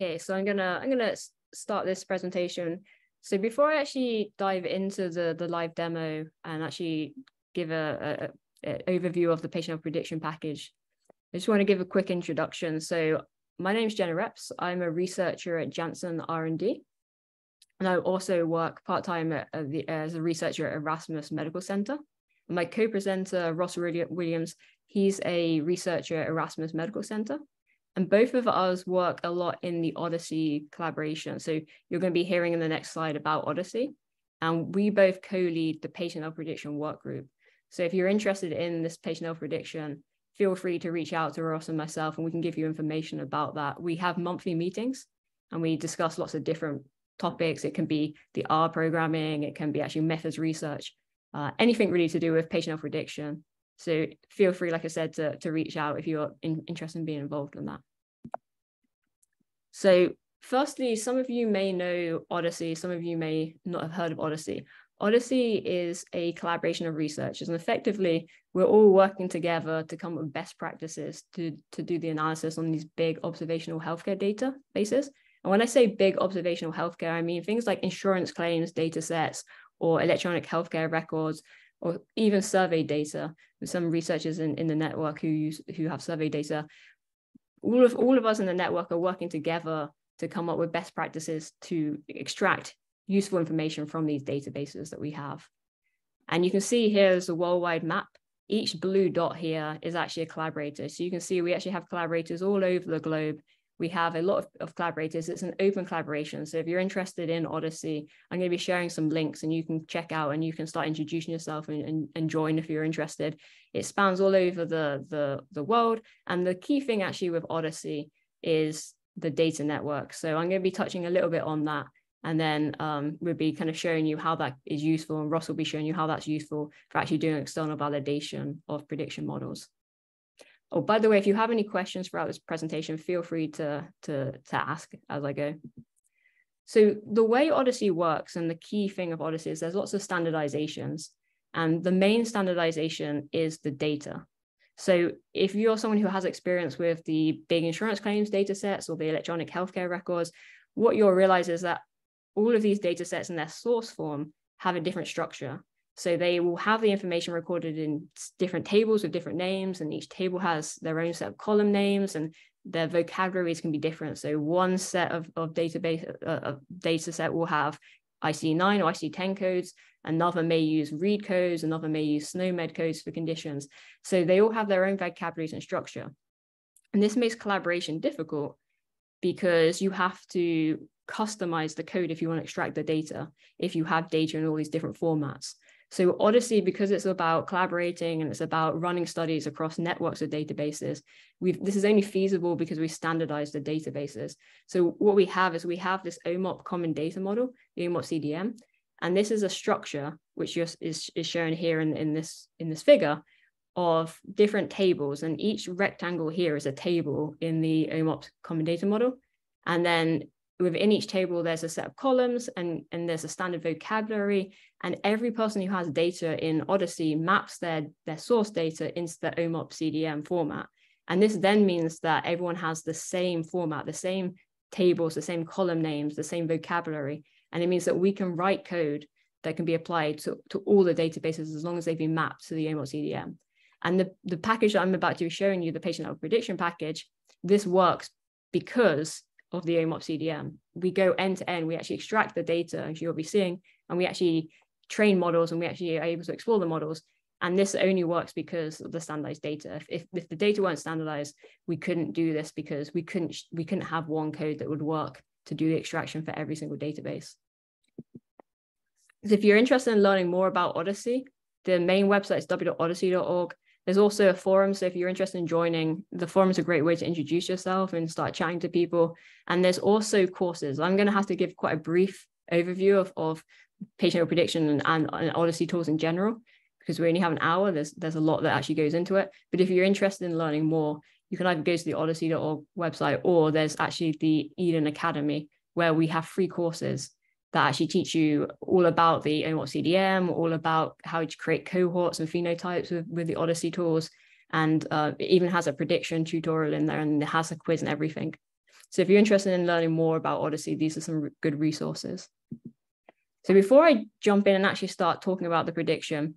Okay, so I'm gonna I'm gonna start this presentation. So before I actually dive into the the live demo and actually give a, a, a overview of the patient level prediction package, I just want to give a quick introduction. So my name is Jenna Reps. I'm a researcher at Janssen R&D. And I also work part-time as a researcher at Erasmus Medical Center. My co-presenter, Ross Williams, he's a researcher at Erasmus Medical Center. And both of us work a lot in the OHDSI collaboration. So you're going to be hearing in the next slide about OHDSI. And we both co-lead the patient level prediction work group. So if you're interested in this patient level prediction, feel free to reach out to Ross and myself and we can give you information about that. We have monthly meetings and we discuss lots of different topics. It can be the R programming, it can be actually methods research, uh, anything really to do with patient level prediction. So feel free, like I said, to, to reach out if you're in, interested in being involved in that. So firstly, some of you may know OHDSI, some of you may not have heard of OHDSI. OHDSI is a collaboration of researchers, and effectively, we're all working together to come up with best practices to, to do the analysis on these big observational healthcare databases. And when I say big observational healthcare, I mean things like insurance claims data sets or electronic healthcare records or even survey data. Some researchers in, in the network who use who have survey data. All of all of us in the network are working together to come up with best practices to extract useful information from these databases that we have. And you can see here is a worldwide map. Each blue dot here is actually a collaborator. So you can see we actually have collaborators all over the globe we have a lot of, of, collaborators. It's an open collaboration. So if you're interested in OHDSI, I'm going to be sharing some links and you can check out and you can start introducing yourself and, and, and join if you're interested. It spans all over the, the, the world. And the key thing actually with OHDSI is the data network. So I'm going to be touching a little bit on that. And then um, we'll be kind of showing you how that is useful. And Ross will be showing you how that's useful for actually doing external validation of prediction models. Oh, by the way, if you have any questions throughout this presentation, feel free to, to, to ask as I go. So the way OHDSI works and the key thing of OHDSI is there's lots of standardizations and the main standardization is the data. So if you're someone who has experience with the big insurance claims data sets or the electronic healthcare records, what you'll realize is that all of these data sets in their source form have a different structure. So they will have the information recorded in different tables with different names, and each table has their own set of column names, and their vocabularies can be different. So one set of, of database uh, of data set will have ICD-9 or ICD-10 codes. Another may use READ codes. Another may use SNOMED codes for conditions. So they all have their own vocabularies and structure. And this makes collaboration difficult because you have to customize the code if you want to extract the data, if you have data in all these different formats. So OHDSI, because it's about collaborating and it's about running studies across networks of databases, we've, this is only feasible because we standardized the databases. So what we have is we have this OMOP common data model, the OMOP CDM, and this is a structure which is, is, is shown here in, in, this, in this figure of different tables. And each rectangle here is a table in the OMOP common data model. And then within each table, there's a set of columns and, and there's a standard vocabulary. And every person who has data in OHDSI maps their, their source data into the OMOP CDM format. And this then means that everyone has the same format, the same tables, the same column names, the same vocabulary. And it means that we can write code that can be applied to, to all the databases as long as they've been mapped to the OMOP CDM. And the, the package that I'm about to be showing you, the patient level prediction package, this works because of the OMOP CDM. We go end to end, we actually extract the data, as you'll be seeing, and we actually train models and we actually are able to explore the models. And this only works because of the standardized data. If, if, if the data weren't standardized, we couldn't do this because we couldn't we couldn't have one code that would work to do the extraction for every single database. So if you're interested in learning more about OHDSI, the main website is w.ohdsi.org. There's also a forum. So if you're interested in joining, the forum is a great way to introduce yourself and start chatting to people. And there's also courses. I'm going to have to give quite a brief overview of, of patient prediction and, and, and OHDSI tools in general, because we only have an hour. There's, there's a lot that actually goes into it. But if you're interested in learning more, you can either go to the ohdsi.org website or there's actually the EHDEN Academy where we have free courses that actually teach you all about the OMOP CDM, all about how to create cohorts and phenotypes with, with the OHDSI tools. And uh, it even has a prediction tutorial in there and it has a quiz and everything. So if you're interested in learning more about OHDSI, these are some good resources. So before I jump in and actually start talking about the prediction,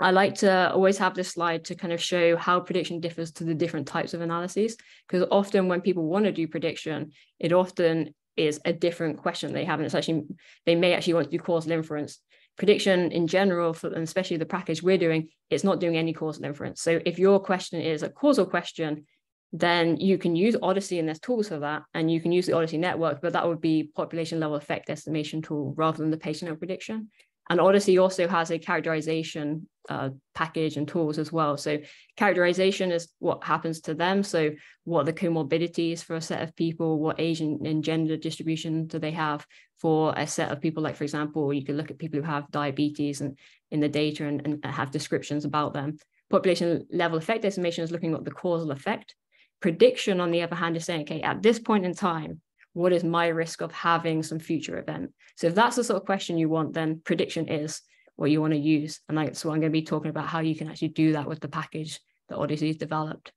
I like to always have this slide to kind of show how prediction differs to the different types of analyses, because often when people want to do prediction, it often is a different question they have, and it's actually they may actually want to do causal inference. Prediction in general, for, and especially the package we're doing, it's not doing any causal inference. So if your question is a causal question, then you can use OHDSI and there's tools for that, and you can use the OHDSI network, but that would be population level effect estimation tool rather than the patient level prediction. And OHDSI also has a characterization uh, package and tools as well. So characterization is what happens to them. So what are the comorbidities for a set of people, what age and, and gender distribution do they have for a set of people? Like for example, you could look at people who have diabetes and in the data and, and have descriptions about them. Population level effect estimation is looking at the causal effect Prediction, on the other hand, is saying, okay, at this point in time, what is my risk of having some future event? So if that's the sort of question you want, then prediction is what you want to use. And that's what I'm going to be talking about how you can actually do that with the package that OHDSI's developed.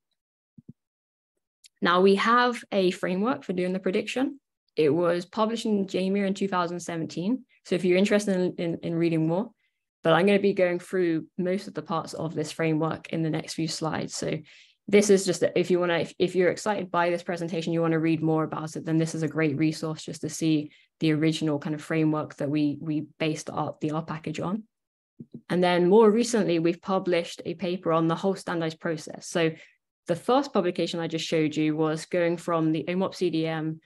Now we have a framework for doing the prediction. It was published in JMIR in 2017. So if you're interested in, in, in reading more, but I'm going to be going through most of the parts of this framework in the next few slides. So this is just if you want to if, if you're excited by this presentation you want to read more about it then this is a great resource just to see the original kind of framework that we we based our, the R package on. And then more recently we've published a paper on the whole standardized process. So the first publication I just showed you was going from the OMOP CDM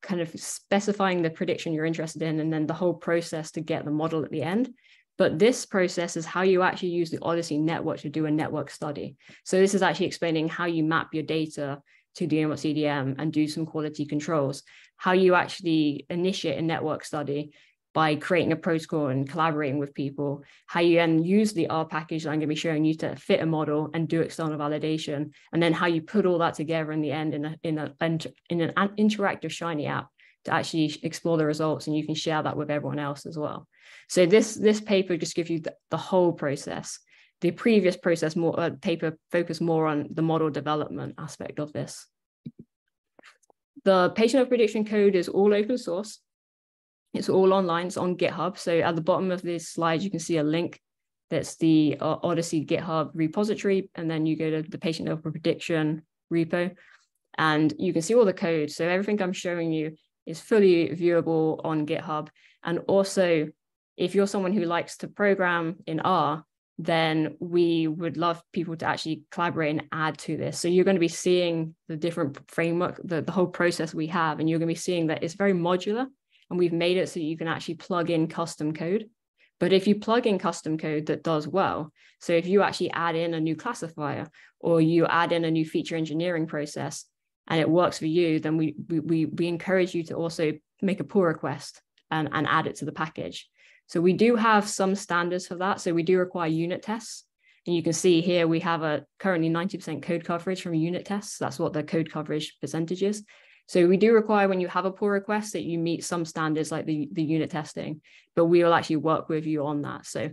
kind of specifying the prediction you're interested in and then the whole process to get the model at the end but this process is how you actually use the OHDSI network to do a network study. So this is actually explaining how you map your data to the CDM and do some quality controls, how you actually initiate a network study by creating a protocol and collaborating with people, how you then use the R package that I'm going to be showing you to fit a model and do external validation, and then how you put all that together in the end in, a, in, a, in an interactive Shiny app to actually explore the results and you can share that with everyone else as well. So this this paper just gives you the, the whole process. The previous process more uh, paper focused more on the model development aspect of this. The patient of prediction code is all open source. It's all online. It's on GitHub. So at the bottom of this slide, you can see a link that's the uh, OHDSI GitHub repository, and then you go to the patient level prediction repo, and you can see all the code. So everything I'm showing you is fully viewable on GitHub. And also, if you're someone who likes to program in R, then we would love people to actually collaborate and add to this. So you're going to be seeing the different framework, the, the whole process we have, and you're going to be seeing that it's very modular and we've made it so you can actually plug in custom code. But if you plug in custom code that does well, so if you actually add in a new classifier or you add in a new feature engineering process and it works for you, then we, we, we encourage you to also make a pull request and, and add it to the package. So we do have some standards for that. So we do require unit tests. And you can see here we have a currently 90% code coverage from unit tests. That's what the code coverage percentage is. So we do require when you have a pull request that you meet some standards like the, the unit testing, but we will actually work with you on that. So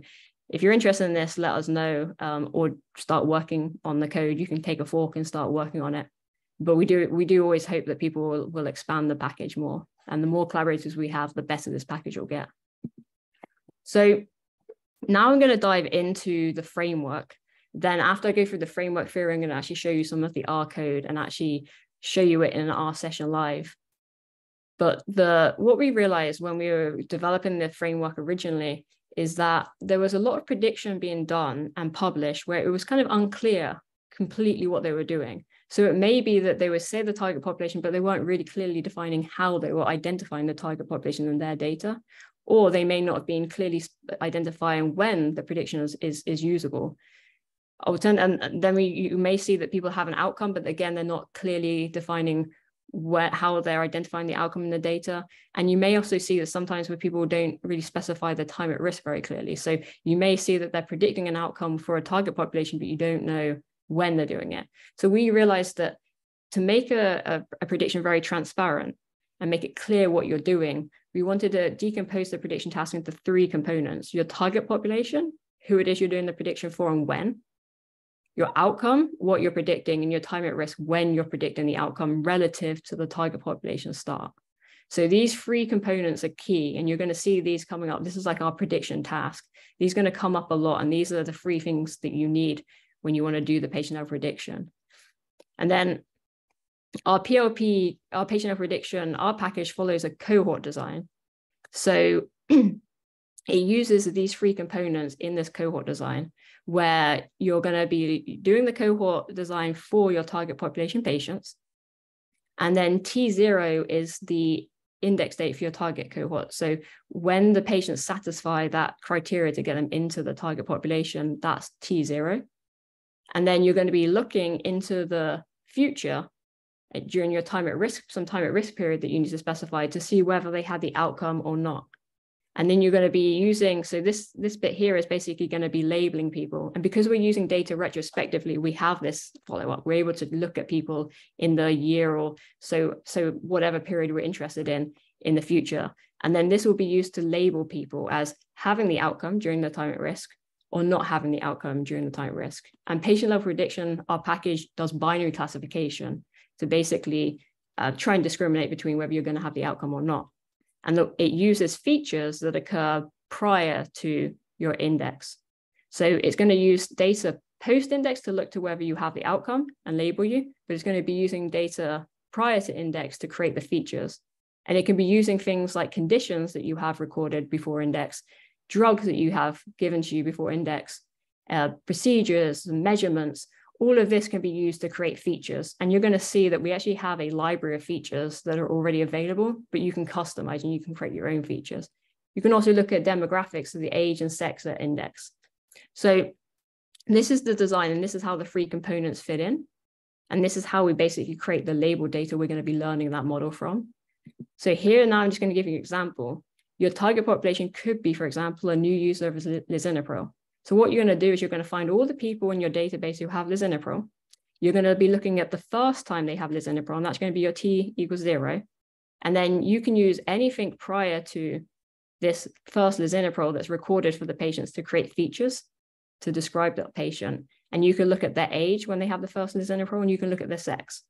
if you're interested in this, let us know um, or start working on the code. You can take a fork and start working on it. But we do we do always hope that people will, will expand the package more. And the more collaborators we have, the better this package will get. So now I'm going to dive into the framework. Then after I go through the framework theory, I'm going to actually show you some of the R code and actually show you it in an R session live. But the what we realized when we were developing the framework originally is that there was a lot of prediction being done and published where it was kind of unclear completely what they were doing. So it may be that they would say the target population, but they weren't really clearly defining how they were identifying the target population in their data, or they may not have been clearly identifying when the prediction is, is, is usable. And then we, you may see that people have an outcome, but again, they're not clearly defining where how they're identifying the outcome in the data. And you may also see that sometimes where people don't really specify the time at risk very clearly. So you may see that they're predicting an outcome for a target population, but you don't know when they're doing it. So we realized that to make a, a, a prediction very transparent and make it clear what you're doing, we wanted to decompose the prediction task into three components your target population, who it is you're doing the prediction for and when, your outcome, what you're predicting, and your time at risk when you're predicting the outcome relative to the target population start. So these three components are key, and you're going to see these coming up. This is like our prediction task. These are going to come up a lot, and these are the three things that you need when you want to do the patient level prediction. And then our PLP, our patient level prediction, our package follows a cohort design. So it uses these three components in this cohort design where you're going to be doing the cohort design for your target population patients. And then T0 is the index date for your target cohort. So when the patients satisfy that criteria to get them into the target population, that's T0. And then you're going to be looking into the future uh, during your time at risk, some time at risk period that you need to specify to see whether they had the outcome or not. And then you're going to be using so this this bit here is basically going to be labeling people. And because we're using data retrospectively we have this follow up we're able to look at people in the year or so so whatever period we're interested in in the future. And then this will be used to label people as having the outcome during the time at risk or not having the outcome during the time risk and patient level prediction our package does binary classification to basically uh, try and discriminate between whether you're going to have the outcome or not and it uses features that occur prior to your index. So it's going to use data post-index to look to whether you have the outcome and label you, but it's going to be using data prior to index to create the features. And it can be using things like conditions that you have recorded before index, drugs that you have given to you before index, uh, procedures, measurements, all of this can be used to create features. And you're going to see that we actually have a library of features that are already available, but you can customize and you can create your own features. You can also look at demographics of the age and sex at index. So this is the design and this is how the three components fit in. And this is how we basically create the label data we're going to be learning that model from. So here now I'm just going to give you an example. Your target population could be, for example, a new user of lisinopril. So what you're going to do is you're going to find all the people in your database who have lisinopril. You're going to be looking at the first time they have lisinopril, and that's going to be your T equals zero. And then you can use anything prior to this first lisinopril that's recorded for the patients to create features to describe that patient. And you can look at their age when they have the first lisinopril, and you can look at their sex.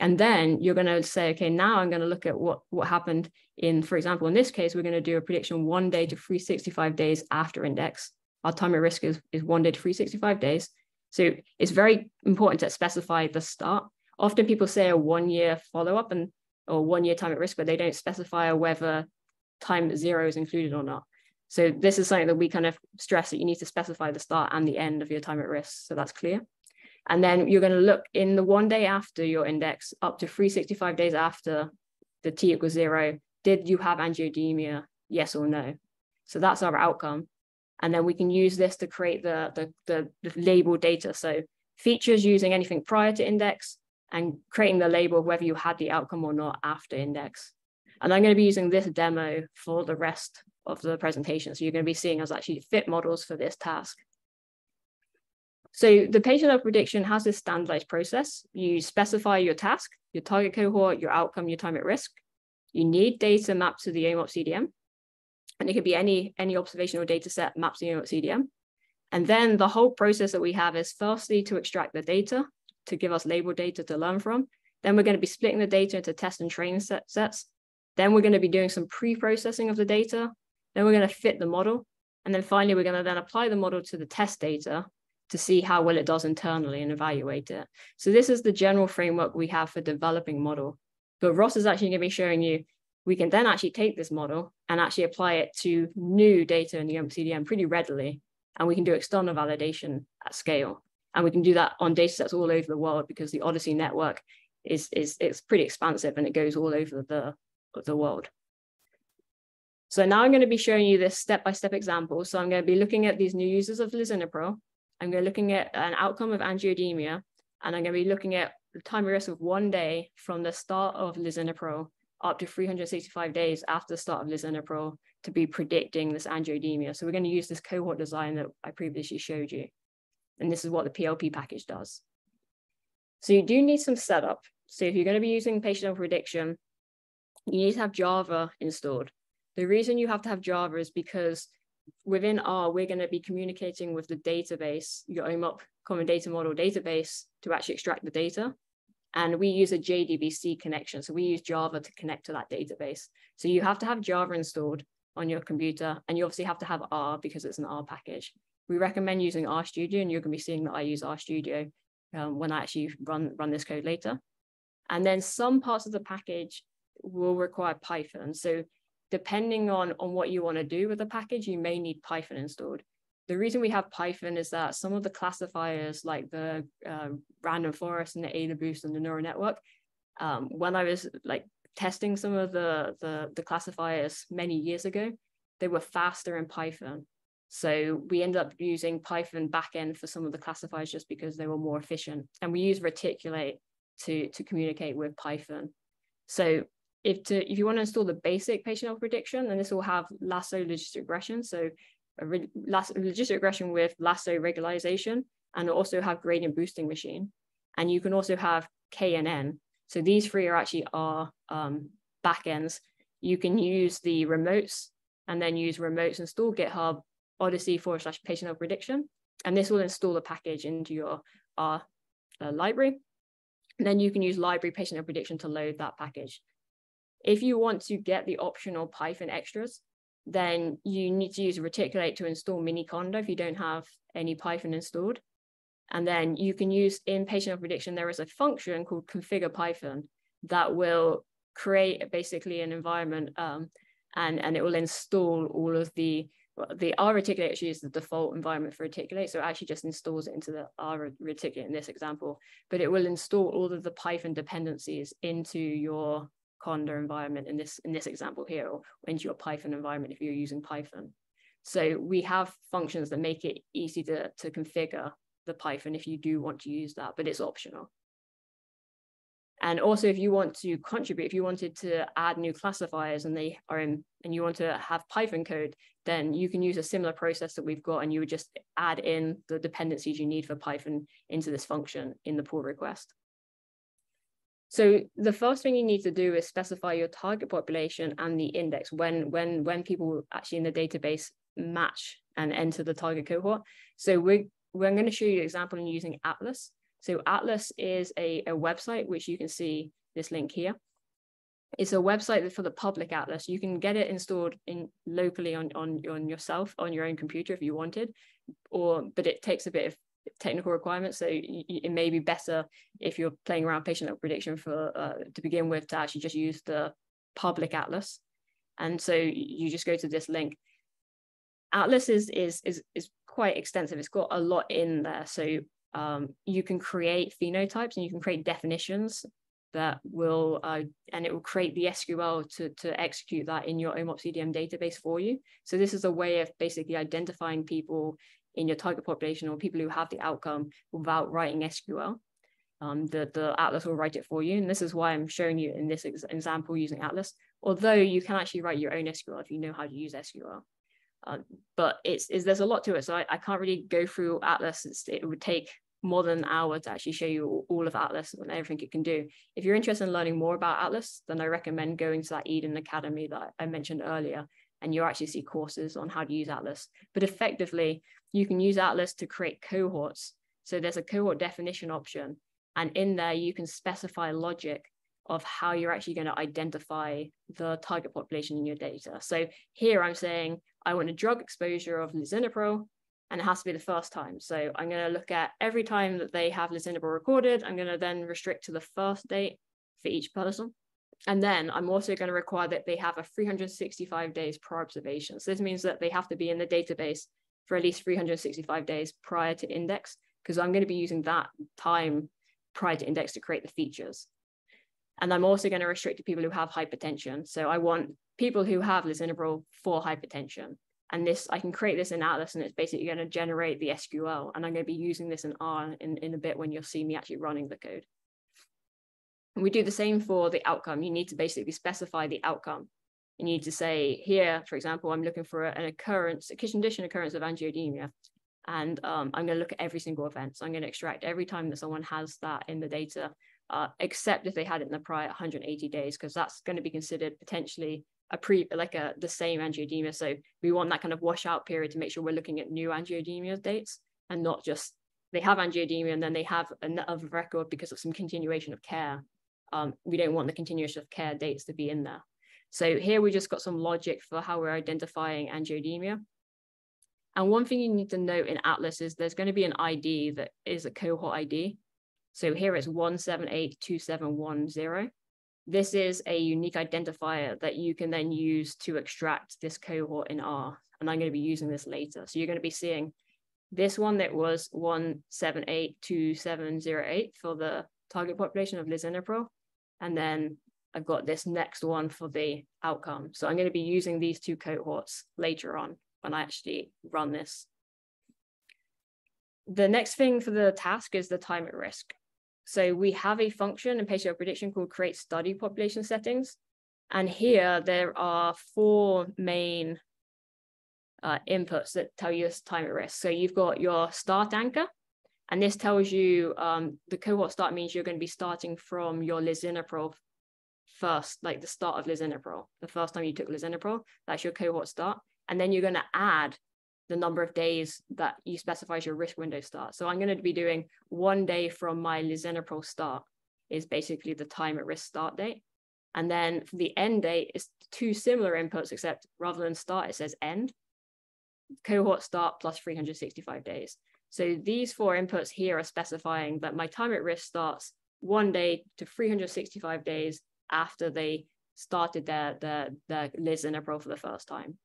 And then you're going to say, okay, now I'm going to look at what, what happened in, for example, in this case, we're going to do a prediction one day to 365 days after index our time at risk is, is one day to 365 days. So it's very important to specify the start. Often people say a one year follow up and or one year time at risk, but they don't specify whether time zero is included or not. So this is something that we kind of stress that you need to specify the start and the end of your time at risk. So that's clear. And then you're going to look in the one day after your index up to 365 days after the T equals zero. Did you have angioedema? Yes or no? So that's our outcome. And then we can use this to create the, the, the, the label data. So features using anything prior to index and creating the label of whether you had the outcome or not after index. And I'm going to be using this demo for the rest of the presentation. So you're going to be seeing us actually fit models for this task. So the patient level prediction has this standardized process. You specify your task, your target cohort, your outcome, your time at risk. You need data mapped to the OMOP CDM and it could be any any observational data set mapped to the CDM. And then the whole process that we have is firstly to extract the data to give us label data to learn from. Then we're going to be splitting the data into test and train set sets. Then we're going to be doing some pre-processing of the data. Then we're going to fit the model. And then finally, we're going to then apply the model to the test data to see how well it does internally and evaluate it. So this is the general framework we have for developing model. But Ross is actually going to be showing you we can then actually take this model and actually apply it to new data in the CDM pretty readily. And we can do external validation at scale. And we can do that on data sets all over the world because the OHDSI network is, is it's pretty expansive and it goes all over the, the world. So now I'm going to be showing you this step-by-step -step example. So I'm going to be looking at these new users of lisinopril. I'm going to be looking at an outcome of angioedema, and I'm going to be looking at the time risk of one day from the start of lisinopril up to 365 days after the start of lisinopril to be predicting this angioedema. So we're going to use this cohort design that I previously showed you. And this is what the PLP package does. So you do need some setup. So if you're going to be using patient prediction, you need to have Java installed. The reason you have to have Java is because within R, we're going to be communicating with the database, your OMOP Common Data Model database to actually extract the data. And we use a JDBC connection. So we use Java to connect to that database. So you have to have Java installed on your computer, and you obviously have to have R because it's an R package. We recommend using RStudio, and you're going to be seeing that I use RStudio um, when I actually run, run this code later. And then some parts of the package will require Python. So depending on, on what you want to do with the package, you may need Python installed. The reason we have Python is that some of the classifiers like the uh, random forest and the AdaBoost boost and the neural network, um, when I was like testing some of the, the, the classifiers many years ago, they were faster in Python. So we ended up using Python backend for some of the classifiers just because they were more efficient. And we use Reticulate to, to communicate with Python. So if to if you want to install the basic patient level prediction, then this will have lasso logistic regression. So a re, lasso, logistic regression with lasso regularization and also have gradient boosting machine. And you can also have KNN. So these three are actually our um, backends. You can use the remotes and then use remotes install GitHub OHDSI forward slash patient level prediction. And this will install the package into your R uh, library. And then you can use library patient level prediction to load that package. If you want to get the optional Python extras, then you need to use Reticulate to install Miniconda if you don't have any Python installed. And then you can use in patient level prediction, there is a function called configure Python that will create basically an environment um, and, and it will install all of the, the R Reticulate actually is the default environment for Reticulate. So it actually just installs it into the R Reticulate in this example, but it will install all of the Python dependencies into your Conda environment in this in this example here, or into your Python environment if you're using Python. So we have functions that make it easy to, to configure the Python if you do want to use that, but it's optional. And also if you want to contribute, if you wanted to add new classifiers and they are in, and you want to have Python code, then you can use a similar process that we've got and you would just add in the dependencies you need for Python into this function in the pull request. So the first thing you need to do is specify your target population and the index when when when people actually in the database match and enter the target cohort. So we're we're going to show you an example in using Atlas. So Atlas is a, a website which you can see this link here. It's a website for the public Atlas. You can get it installed in locally on, on, on yourself on your own computer if you wanted, or but it takes a bit of technical requirements. So it may be better if you're playing around patient level prediction for uh, to begin with to actually just use the public atlas. And so you just go to this link. Atlas is is is is quite extensive. It's got a lot in there. So um, you can create phenotypes and you can create definitions that will uh, and it will create the SQL to, to execute that in your OMOP CDM database for you. So this is a way of basically identifying people in your target population or people who have the outcome without writing SQL. Um, the, the Atlas will write it for you. And this is why I'm showing you in this ex example using Atlas, although you can actually write your own SQL if you know how to use SQL. Uh, but it's, it's, there's a lot to it. So I, I can't really go through Atlas. It's, it would take more than an hour to actually show you all of Atlas and everything it can do. If you're interested in learning more about Atlas, then I recommend going to that EHDEN Academy that I mentioned earlier, and you'll actually see courses on how to use Atlas. But effectively, you can use Atlas to create cohorts. So there's a cohort definition option. And in there, you can specify logic of how you're actually going to identify the target population in your data. So here I'm saying I want a drug exposure of lisinopril, and it has to be the first time. So I'm going to look at every time that they have lisinopril recorded. I'm going to then restrict to the first date for each person. And then I'm also going to require that they have a 365 days prior observation. So this means that they have to be in the database for at least 365 days prior to index, because I'm going to be using that time prior to index to create the features. And I'm also going to restrict to people who have hypertension. So I want people who have lisinopril for hypertension. And this, I can create this in Atlas and it's basically going to generate the SQL. And I'm going to be using this in R in, in a bit when you'll see me actually running the code. And we do the same for the outcome. You need to basically specify the outcome you need to say here, for example, I'm looking for an occurrence, a condition occurrence of angioedema. And um, I'm going to look at every single event. So I'm going to extract every time that someone has that in the data, uh, except if they had it in the prior 180 days, because that's going to be considered potentially a pre like a the same angioedema. So we want that kind of washout period to make sure we're looking at new angioedema dates and not just they have angioedema and then they have another record because of some continuation of care. Um, we don't want the continuation of care dates to be in there. So here we just got some logic for how we're identifying angioedema. And one thing you need to note in Atlas is there's going to be an ID that is a cohort ID. So here it's 1782710. This is a unique identifier that you can then use to extract this cohort in R. And I'm going to be using this later. So you're going to be seeing this one that was 1782708 for the target population of lisinopril. And then I've got this next one for the outcome. So I'm going to be using these two cohorts later on when I actually run this. The next thing for the task is the time at risk. So we have a function in patient prediction called create study population settings. And here there are four main uh, inputs that tell you this time at risk. So you've got your start anchor, and this tells you um, the cohort start means you're going to be starting from your lisinopril first, like the start of lisinopril, the first time you took lisinopril, that's your cohort start. And then you're going to add the number of days that you specify as your risk window start. So I'm going to be doing one day from my lisinopril start is basically the time at risk start date. And then for the end date, it's two similar inputs, except rather than start, it says end. Cohort start plus 365 days. So these four inputs here are specifying that my time at risk starts one day to 365 days after they started their, their, their lisinopril for the first time.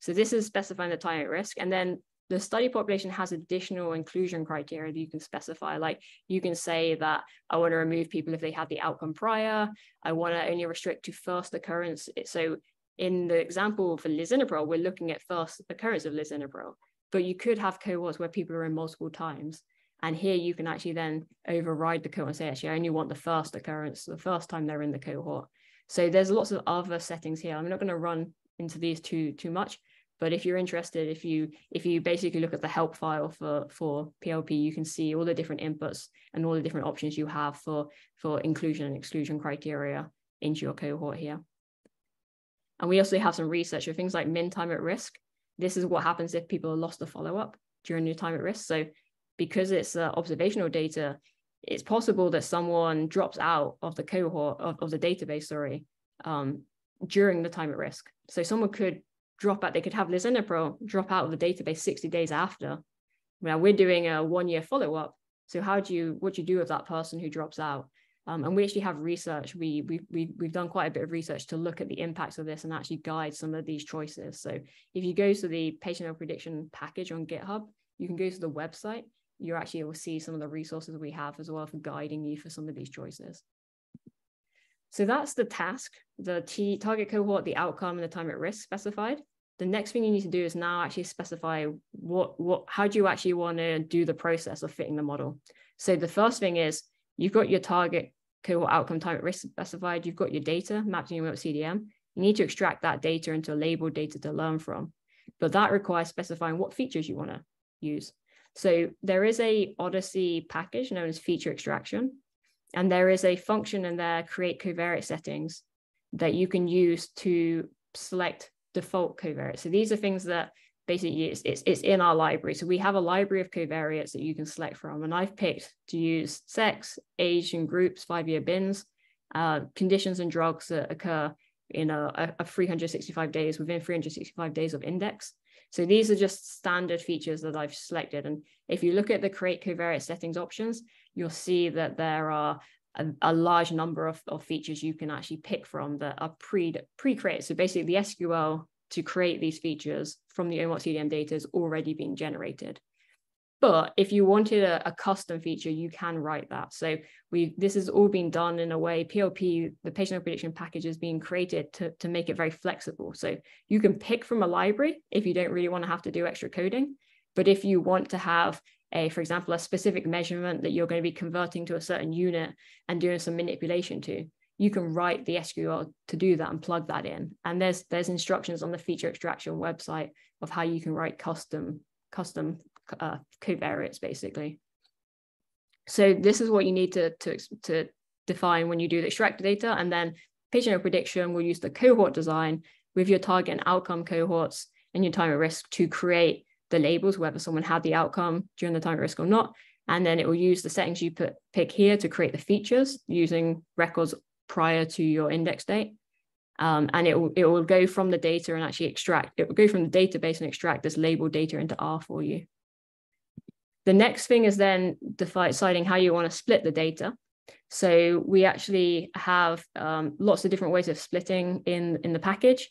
So this is specifying the time at risk. And then the study population has additional inclusion criteria that you can specify. Like you can say that I want to remove people if they had the outcome prior. I want to only restrict to first occurrence. So in the example for lisinopril, we're looking at first occurrence of lisinopril, but you could have cohorts where people are in multiple times. And here you can actually then override the cohort and say, actually, I only want the first occurrence, the first time they're in the cohort. So there's lots of other settings here. I'm not going to run into these too too much, but if you're interested, if you if you basically look at the help file for for PLP, you can see all the different inputs and all the different options you have for for inclusion and exclusion criteria into your cohort here. And we also have some research for things like min time at risk. This is what happens if people are lost to follow up during your time at risk. So because it's uh, observational data, it's possible that someone drops out of the cohort of, of the database, sorry, um, during the time at risk. So someone could drop out, they could have lisinopril drop out of the database 60 days after. Now we're doing a one year follow up. So how do you, what do you do with that person who drops out? Um, and we actually have research. We, we, we, we've done quite a bit of research to look at the impacts of this and actually guide some of these choices. So if you go to the patient level prediction package on GitHub, you can go to the website. You actually will see some of the resources we have as well for guiding you for some of these choices. So that's the task, the T target cohort, the outcome, and the time at risk specified. The next thing you need to do is now actually specify what what how do you actually want to do the process of fitting the model. So the first thing is you've got your target cohort outcome type risk specified, you've got your data mapped in your CDM. You need to extract that data into a labeled data to learn from. But that requires specifying what features you want to use. So there is a OHDSI package known as feature extraction. And there is a function in there, create covariate settings, that you can use to select default covariates. So these are things that basically it's, it's, it's, in our library. So we have a library of covariates that you can select from. And I've picked to use sex, age and groups, five-year bins, uh, conditions and drugs that occur in a, a 365 days within 365 days of index. So these are just standard features that I've selected. And if you look at the create covariate settings options, you'll see that there are a, a large number of, of features you can actually pick from that are pre, pre-created. So basically the SQL to create these features from the OMOP CDM data is already being generated. But if you wanted a, a, custom feature, you can write that. So we this has all been done in a way. PLP, the patient prediction package, is being created to, to make it very flexible. So you can pick from a library if you don't really want to have to do extra coding. But if you want to have a, for example, a specific measurement that you're going to be converting to a certain unit and doing some manipulation to, you can write the SQL to do that and plug that in. And there's there's instructions on the feature extraction website of how you can write custom custom uh, covariates basically. So this is what you need to, to, to define when you do the extract data. And then patient prediction will use the cohort design, with your target and outcome cohorts and your time at risk to create the labels, whether someone had the outcome during the time at risk or not. And then it will use the settings you put pick here to create the features using records prior to your index date. Um, and it will, it will go from the data and actually extract, it will go from the database and extract this labeled data into R for you. The next thing is then deciding how you want to split the data. So we actually have um, lots of different ways of splitting in, in the package.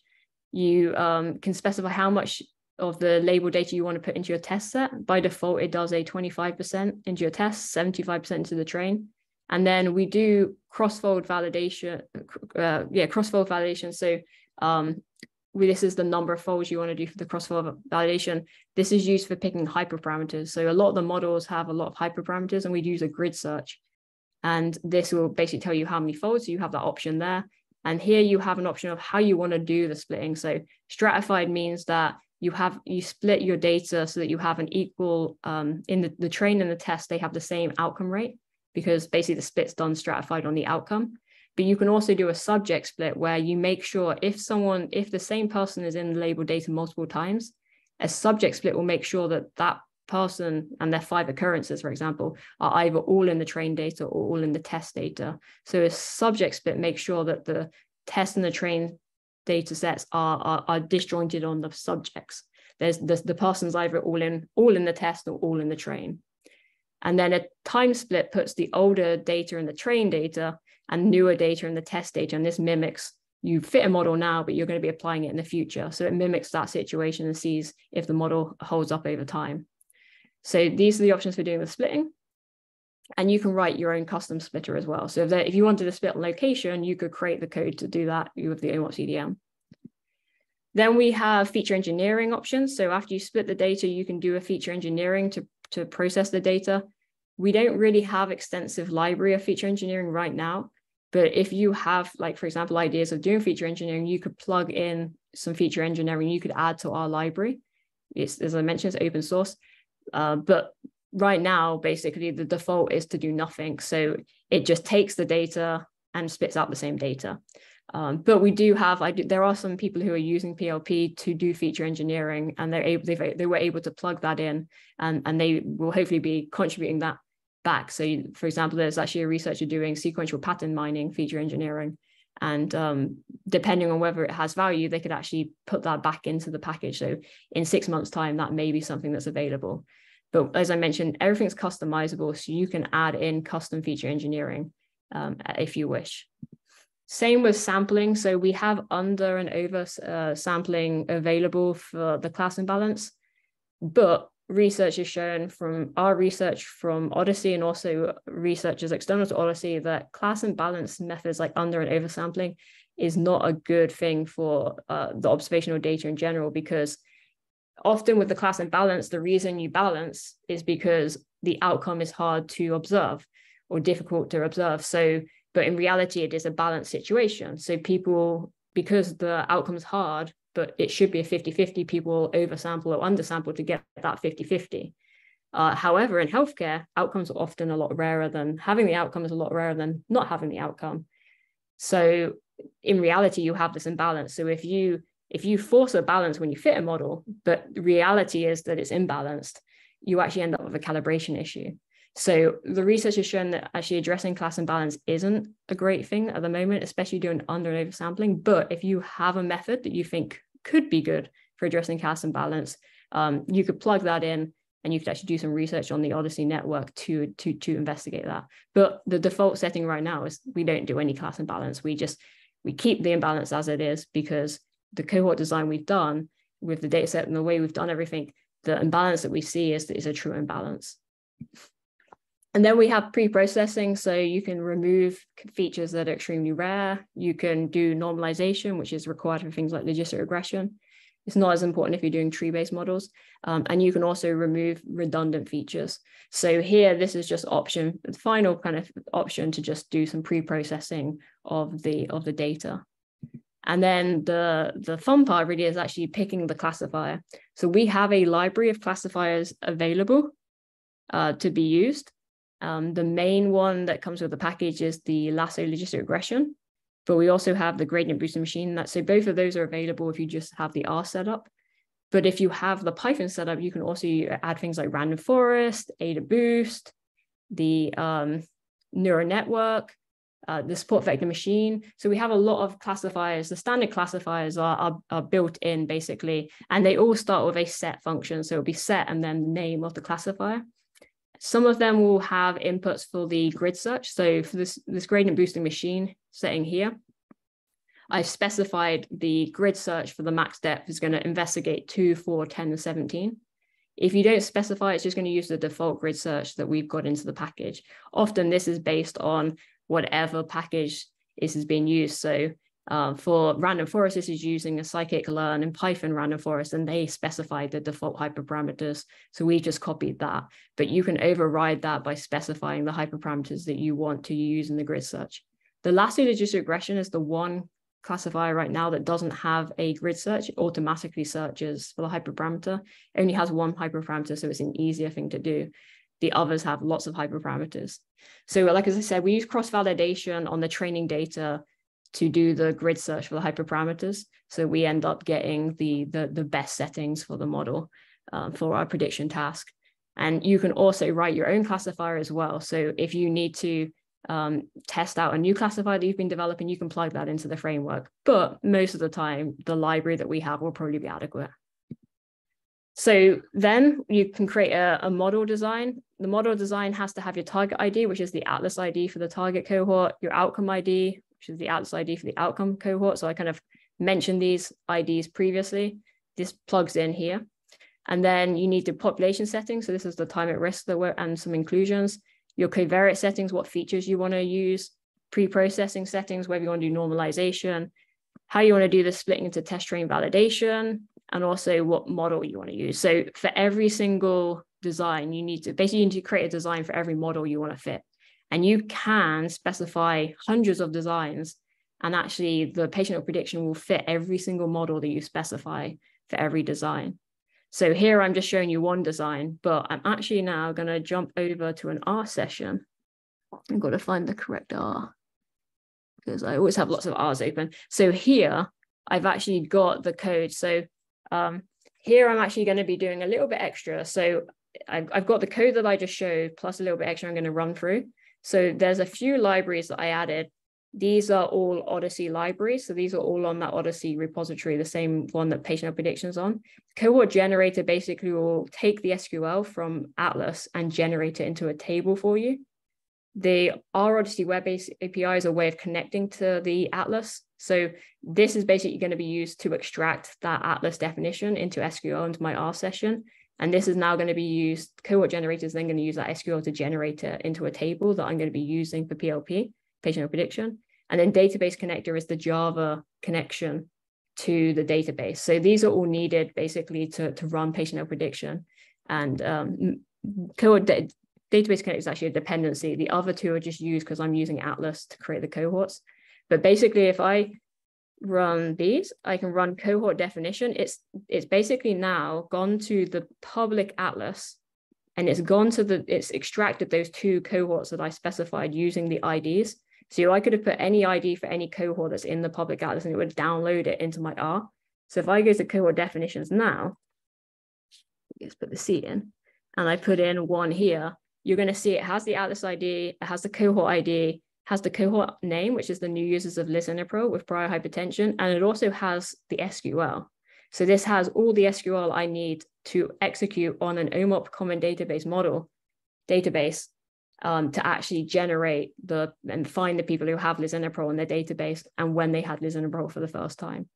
You um, can specify how much of the label data you want to put into your test set. By default, it does a 25% into your test, 75% into the train. And then we do cross-fold validation, uh, yeah, cross-fold validation. So um, we, this is the number of folds you want to do for the cross-fold validation. This is used for picking hyperparameters. So a lot of the models have a lot of hyperparameters and we'd use a grid search. And this will basically tell you how many folds. So you have that option there. And here you have an option of how you want to do the splitting. So stratified means that you have you split your data so that you have an equal um, in the, the train and the test, they have the same outcome rate because basically the split's done stratified on the outcome. But you can also do a subject split where you make sure if someone, if the same person is in the label data multiple times, a subject split will make sure that that person and their five occurrences, for example, are either all in the train data or all in the test data. So a subject split makes sure that the test and the train data sets are, are, are disjointed on the subjects. There's the, the person's either all in all in the test or all in the train. And then a time split puts the older data in the train data and newer data in the test data. And this mimics you fit a model now, but you're going to be applying it in the future. So it mimics that situation and sees if the model holds up over time. So these are the options for doing the splitting. And you can write your own custom splitter as well. So if, if you wanted to split location, you could create the code to do that with the OMOP CDM. Then we have feature engineering options. So after you split the data, you can do a feature engineering to to process the data. We don't really have extensive library of feature engineering right now, but if you have, like, for example, ideas of doing feature engineering, you could plug in some feature engineering you could add to our library. It's, as I mentioned, it's open source. Uh, but right now, basically, the default is to do nothing. So it just takes the data and spits out the same data. Um, but we do have, I do, there are some people who are using PLP to do feature engineering, and they're able, they were able to plug that in, and and they will hopefully be contributing that back. So, for example, there's actually a researcher doing sequential pattern mining feature engineering, and um, depending on whether it has value, they could actually put that back into the package. So, in six months' time, that may be something that's available. But as I mentioned, everything's customizable, so you can add in custom feature engineering um, if you wish. Same with sampling. So we have under and over uh, sampling available for the class imbalance, but research has shown from our research from OHDSI and also researchers external to OHDSI that class imbalance methods like under and over sampling is not a good thing for uh, the observational data in general because often with the class imbalance, the reason you balance is because the outcome is hard to observe or difficult to observe. So but in reality it is a balanced situation. So people because the outcome is hard but it should be a 50-50 people oversample or undersample to get that 50-50 uh, however in healthcare outcomes are often a lot rarer than having the outcome is a lot rarer than not having the outcome. So in reality you have this imbalance. So if you if you force a balance when you fit a model but reality is that it's imbalanced you actually end up with a calibration issue so the research has shown that actually addressing class imbalance isn't a great thing at the moment, especially doing under and over sampling. But if you have a method that you think could be good for addressing class imbalance, um, you could plug that in and you could actually do some research on the OHDSI network to, to, to investigate that. But the default setting right now is we don't do any class imbalance. We just, we keep the imbalance as it is because the cohort design we've done with the data set and the way we've done everything, the imbalance that we see is, is a true imbalance. And then we have pre-processing, so you can remove features that are extremely rare. You can do normalization, which is required for things like logistic regression. It's not as important if you're doing tree-based models. Um, and you can also remove redundant features. So here, this is just option, the final kind of option to just do some pre-processing of the of the data. And then the, the fun part really is actually picking the classifier. So we have a library of classifiers available uh, to be used. Um, the main one that comes with the package is the lasso logistic regression. but we also have the gradient boosting machine. That so both of those are available if you just have the R setup. But if you have the Python setup, you can also add things like random forest, Ada Boost, the um, neural network, uh, the support vector machine. So we have a lot of classifiers. The standard classifiers are, are, are, built in basically, and they all start with a set function. So it'll be set and then the name of the classifier. Some of them will have inputs for the grid search. So for this, this gradient boosting machine setting here, I've specified the grid search for the max depth is going to investigate 2, 4, 10, and 17. If you don't specify, it's just going to use the default grid search that we've got into the package. Often this is based on whatever package is, is being used. So uh, for random forest, this is using a scikit-learn in Python random forest, and they specify the default hyperparameters. So we just copied that, but you can override that by specifying the hyperparameters that you want to use in the grid search. The last logistic regression is the one classifier right now that doesn't have a grid search. It automatically searches for the hyperparameter. It only has one hyperparameter, so it's an easier thing to do. The others have lots of hyperparameters. So like as I said, we use cross-validation on the training data to do the grid search for the hyperparameters. So we end up getting the, the, the best settings for the model um, for our prediction task. And you can also write your own classifier as well. So if you need to um, test out a new classifier that you've been developing, you can plug that into the framework. But most of the time, the library that we have will probably be adequate. So then you can create a, a, model design. The model design has to have your target ID, which is the Atlas ID for the target cohort, your outcome ID, which is the Atlas ID for the outcome cohort. So I kind of mentioned these IDs previously. This plugs in here. And then you need the population settings. So this is the time at risk that we're, and some inclusions, your covariate settings, what features you want to use, pre-processing settings, whether you want to do normalization, how you want to do the splitting into test train validation, and also what model you want to use. So for every single design, you need to basically you need to create a design for every model you want to fit. And you can specify hundreds of designs, and actually the patient prediction will fit every single model that you specify for every design. So here I'm just showing you one design, but I'm actually now going to jump over to an R session. I've got to find the correct R because I always have lots of R's open. So here I've actually got the code. So um, here I'm actually going to be doing a little bit extra. So I've, I've got the code that I just showed plus a little bit extra I'm going to run through. So there's a few libraries that I added. These are all OHDSI libraries. So these are all on that OHDSI repository, the same one that patient predictions on. Cohort generator basically will take the SQL from Atlas and generate it into a table for you. The R OHDSI web API is a way of connecting to the Atlas. So this is basically going to be used to extract that Atlas definition into SQL into my R session. And this is now going to be used, cohort generator is then going to use that SQL to generate it into a table that I'm going to be using for PLP, patient prediction. And then database connector is the Java connection to the database. So these are all needed basically to, to run patient prediction. And um, cohort database connector is actually a dependency. The other two are just used because I'm using Atlas to create the cohorts. But basically, if I run these, I can run cohort definition. It's it's basically now gone to the public Atlas and it's gone to the, it's extracted those two cohorts that I specified using the IDs. So I could have put any ID for any cohort that's in the public Atlas and it would download it into my R. So if I go to cohort definitions now, let's put the C in, and I put in one here, you're going to see it has the Atlas ID, it has the cohort ID, has the cohort name, which is the new users of lisinopril with prior hypertension, and it also has the SQL. So this has all the SQL I need to execute on an OMOP common database model database um, to actually generate the and find the people who have lisinopril in their database and when they had lisinopril for the first time.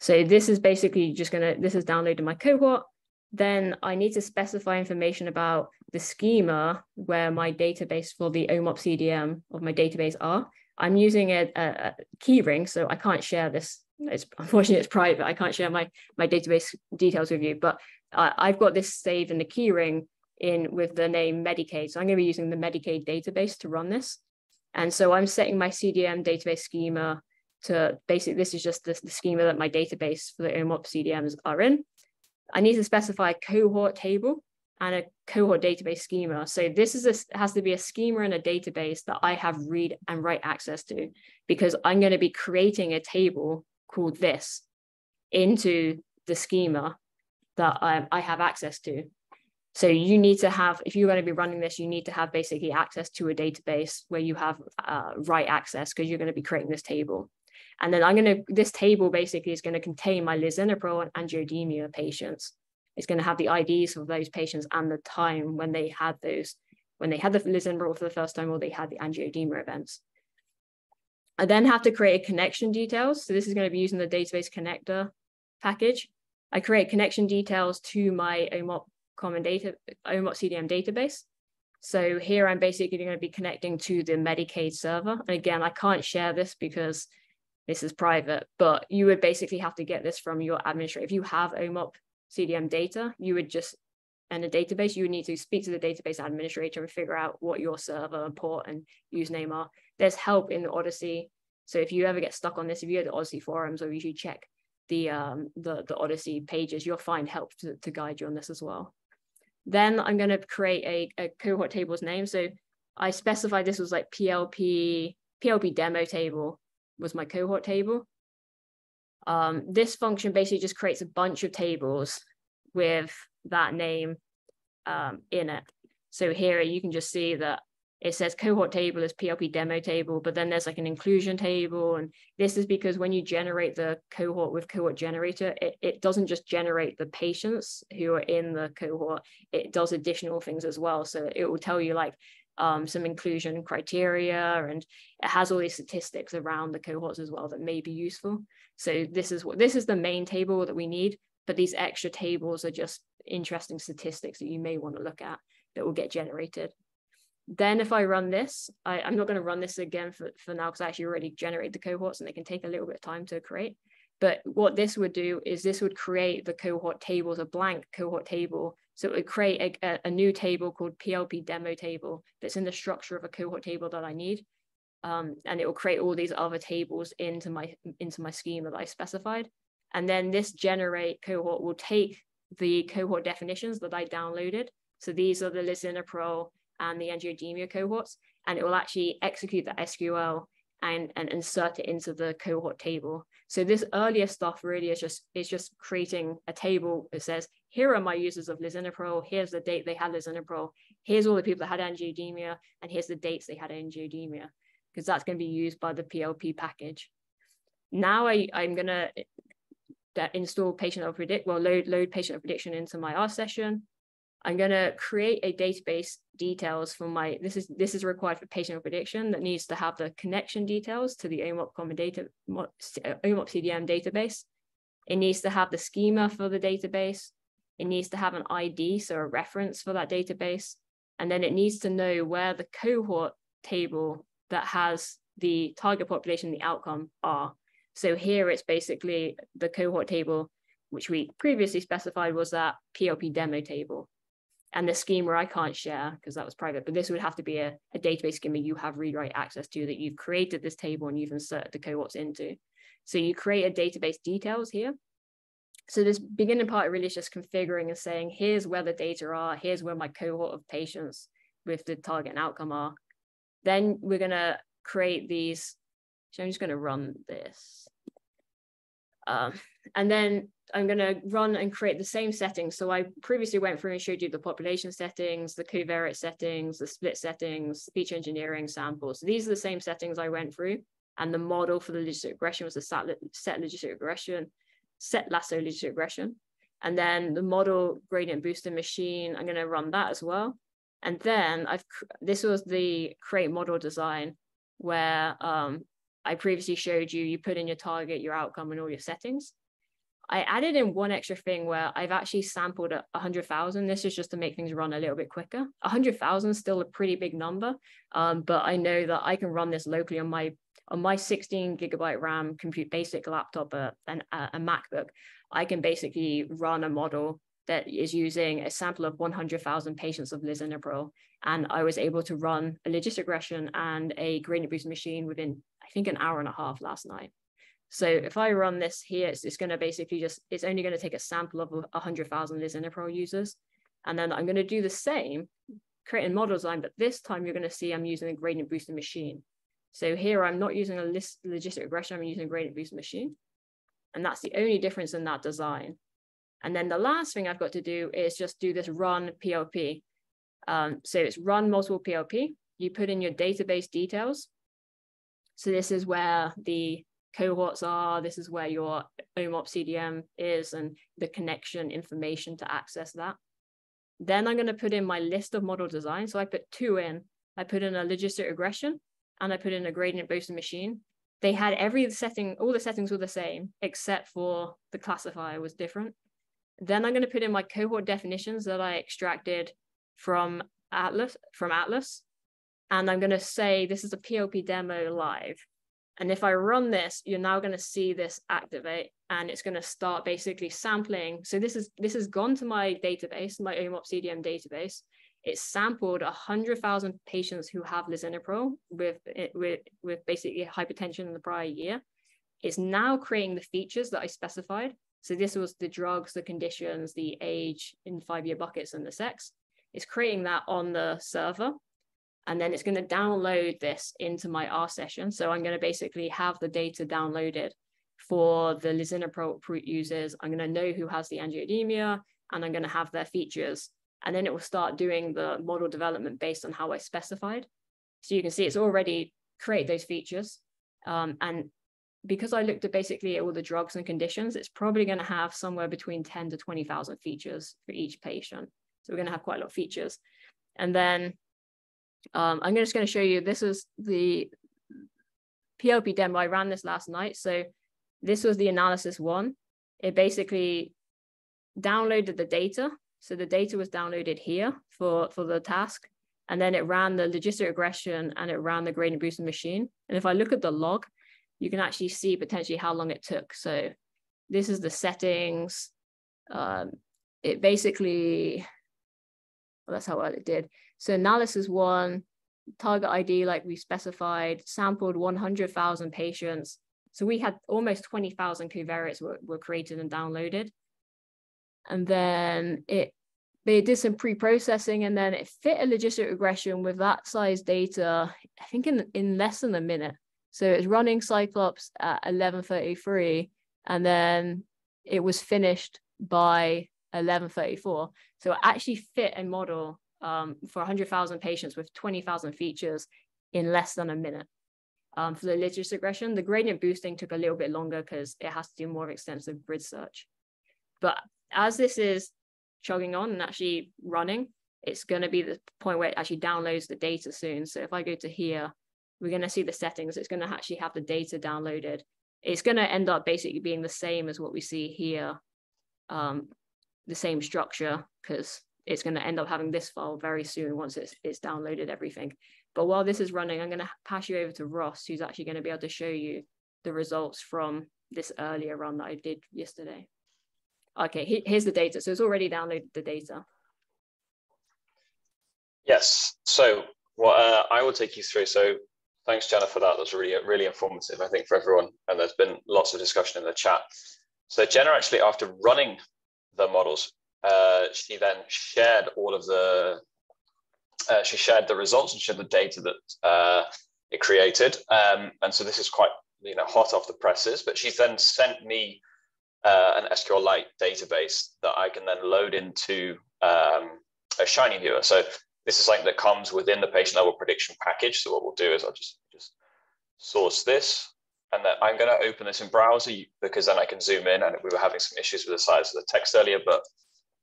So this is basically just gonna, this is downloading my cohort then I need to specify information about the schema where my database for the OMOP CDM of my database are. I'm using a, a, a key ring, so I can't share this. Mm. It's unfortunately it's private. I can't share my my database details with you, but I, I've got this saved in the key ring in with the name Medicaid. So I'm going to be using the Medicaid database to run this. And so I'm setting my CDM database schema to basically, this is just the, the schema that my database for the OMOP CDMs are in. I need to specify a cohort table. and a cohort database schema. So this is a, has to be a schema and a database that I have read and write access to because I'm going to be creating a table called this into the schema that I, I have access to. So you need to have, if you're going to be running this, you need to have basically access to a database where you have uh, write access because you're going to be creating this table. And then I'm going to, this table basically is going to contain my lisinopril and angioedema patients. It's going to have the IDs of those patients and the time when they had those, when they had the lisinopril for the first time or they had the angioedema events. I then have to create connection details. So this is going to be using the database connector package. I create connection details to my OMOP common data, OMOP CDM database. So here I'm basically going to be connecting to the Medicaid server. And again, I can't share this because this is private, but you would basically have to get this from your administrator. If you have OMOP CDM data, you would just, and a database, you would need to speak to the database administrator and figure out what your server and port and username are. There's help in the OHDSI. So if you ever get stuck on this, if you go to OHDSI forums or you should check the um, the, the OHDSI pages, you'll find help to, to guide you on this as well. Then I'm going to create a, a cohort tables name. So I specified this was like PLP, PLP demo table was my cohort table. Um, this function basically just creates a bunch of tables with that name um, in it. So here you can just see that it says cohort table is PLP demo table, but then there's like an inclusion table. And this is because when you generate the cohort with cohort generator, it, it doesn't just generate the patients who are in the cohort, it does additional things as well. So it will tell you like um, some inclusion criteria and it has all these statistics around the cohorts as well that may be useful. So this is what this is the main table that we need, but these extra tables are just interesting statistics that you may want to look at that will get generated. Then if I run this, I, am not going to run this again for, for now because I actually already generated the cohorts and they can take a little bit of time to create. But what this would do is this would create the cohort tables, a blank cohort table. So it would create a, a new table called PLP demo table that's in the structure of a cohort table that I need. Um, and it will create all these other tables into my into my schema that I specified. And then this generate cohort will take the cohort definitions that I downloaded. So these are the lisinopril and the angioedema cohorts, and it will actually execute the SQL and, and insert it into the cohort table. So this earlier stuff really is just is just creating a table that says, here are my users of lisinopril, here's the date they had lisinopril, here's all the people that had angioedema, and here's the dates they had angioedema, because that's going to be used by the PLP package. Now I, I'm going to uh, install patient level predict, well, load, load patient level prediction into my R session. I'm going to create a database details for my, this is this is required for patient prediction that needs to have the connection details to the OMOP common data, OMOP CDM database. It needs to have the schema for the database. It needs to have an ID, so a reference for that database. And then it needs to know where the cohort table that has the target population, the outcome are. So here it's basically the cohort table, which we previously specified was that PLP demo table and the schema I can't mm. share because that was private, but this would have to be a, a database schema you have read-write access to that you've created this table and you've inserted the cohorts into. So you create a database details here. So this beginning part really is just configuring and saying, here's where the data are, here's where my cohort of patients with the target and outcome are. Then we're gonna create these, so I'm just gonna run this. Um, and then I'm going to run and create the same settings. So I previously went through and showed you the population settings, the covariate settings, the split settings, speech engineering samples. These are the same settings I went through. And the model for the logistic regression was the set, set logistic regression, set lasso logistic regression. And then the model gradient booster machine, I'm going to run that as well. And then I've this was the create model design where um, I previously showed you, you put in your target, your outcome, and all your settings. I added in one extra thing where I've actually sampled a 100,000. This is just to make things run a little bit quicker. 100,000 is still a pretty big number, um, but I know that I can run this locally on my on my 16 gigabyte RAM compute basic laptop, uh, and uh, a MacBook. I can basically run a model that is using a sample of 100,000 patients of lisinopril. And I was able to run a logistic regression and a gradient boost machine within, I think, an hour and a half last night. So if I run this here, it's, it's going to basically just, it's only going to take a sample of 100,000 lisinopril users. And then I'm going to do the same, creating model design, but this time you're going to see I'm using a gradient boosted machine. So here I'm not using a list logistic regression, I'm using a gradient boosted machine. And that's the only difference in that design. And then the last thing I've got to do is just do this run PLP. Um, so it's run multiple PLP. You put in your database details. So this is where the cohorts are. This is where your OMOP CDM is and the connection information to access that. Then I'm going to put in my list of model designs. So I put two in. I put in a logistic regression and I put in a gradient boosted machine. They had every setting, all the settings were the same, except for the classifier was different. Then I'm going to put in my cohort definitions that I extracted from Atlas, from Atlas. And I'm going to say this is a PLP demo live. And if I run this, you're now going to see this activate and it's going to start basically sampling. So this is this has gone to my database, my OMOP CDM database. It's sampled 100,000 patients who have lisinopril with, with, with basically hypertension in the prior year. It's now creating the features that I specified. So this was the drugs, the conditions, the age in five-year buckets and the sex. It's creating that on the server and then it's going to download this into my R session. So I'm going to basically have the data downloaded for the lisinopril users. I'm going to know who has the angioedema and I'm going to have their features. And then it will start doing the model development based on how I specified. So you can see it's already create those features. Um, and because I looked at basically all the drugs and conditions, it's probably going to have somewhere between 10 to 20,000 features for each patient. So we're going to have quite a lot of features. And then um, I'm just going to show you, this is the PLP demo. I ran this last night. So this was the analysis one. It basically downloaded the data. So the data was downloaded here for, for the task. And then it ran the logistic regression and it ran the gradient boosting machine. And if I look at the log, you can actually see potentially how long it took. So this is the settings. Um, it basically, well, that's how well it did. So analysis one, target ID, like we specified, sampled 100,000 patients. So we had almost 20,000 covariates were, were created and downloaded. And then it they did some pre-processing and then it fit a logistic regression with that size data, I think in, in less than a minute. So it's running Cyclops at 1133 and then it was finished by 1134. So actually fit a model um, for 100,000 patients with 20,000 features in less than a minute. Um, for the logistic regression, the gradient boosting took a little bit longer because it has to do more extensive grid search. But as this is chugging on and actually running, it's going to be the point where it actually downloads the data soon. So if I go to here, we're going to see the settings. It's going to actually have the data downloaded. It's going to end up basically being the same as what we see here, um, the same structure because it's going to end up having this file very soon once it's, it's downloaded everything. But while this is running, I'm going to pass you over to Ross, who's actually going to be able to show you the results from this earlier run that I did yesterday. Okay, here's the data. So it's already downloaded the data. Yes, so what uh, I will take you through. So thanks, Jenna, for that. That's really, really informative, I think, for everyone. And there's been lots of discussion in the chat. So Jenna actually, after running the models, uh, she then shared all of the uh, she shared the results and shared the data that uh, it created. Um, and so this is quite you know hot off the presses. But she's then sent me uh, an SQLite database that I can then load into um, a Shiny viewer. So this is something that comes within the patient level prediction package. So what we'll do is I'll just just source this. And then I'm going to open this in browser because then I can zoom in. And we were having some issues with the size of the text earlier, but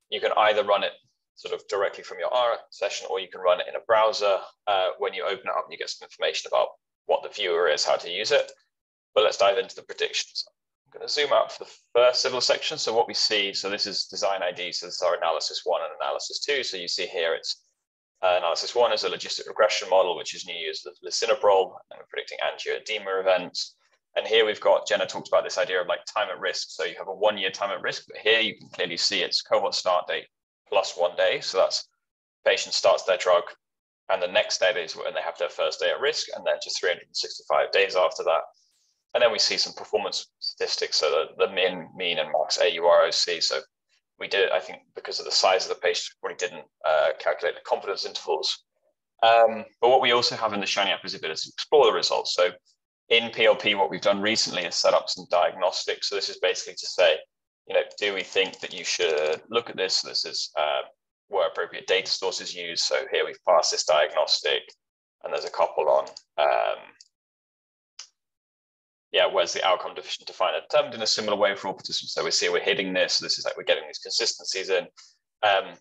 you can either run it sort of directly from your R session, or you can run it in a browser. Uh, when you open it up, you get some information about what the viewer is, how to use it. But let's dive into the predictions. I'm going to zoom out for the first little section. So what we see, so this is design ID. So this is our analysis one and analysis two. So you see here it's uh, analysis one is a logistic regression model, which is new use of lisinopril, and we're predicting angioedema events. And here we've got, Jenna talked about this idea of like time at risk. So you have a one year time at risk, but here you can clearly see it's cohort start date plus one day. So that's patient starts their drug and the next day is when they have their first day at risk and then just 365 days after that. And then we see some performance statistics. So the, the min, mean, and max AUROC. So we did, I think, because of the size of the patient, we didn't uh, calculate the confidence intervals. Um, but what we also have in the Shiny app is ability to explore the results. So in PLP, what we've done recently is set up some diagnostics. So this is basically to say, you know, do we think that you should look at this? This is uh, where appropriate data sources used. So here we've passed this diagnostic, and there's a couple on um, yeah, where's the outcome deficient defined determined in a similar way for all participants. So we see we're hitting this. This is like we're getting these consistencies in. Um,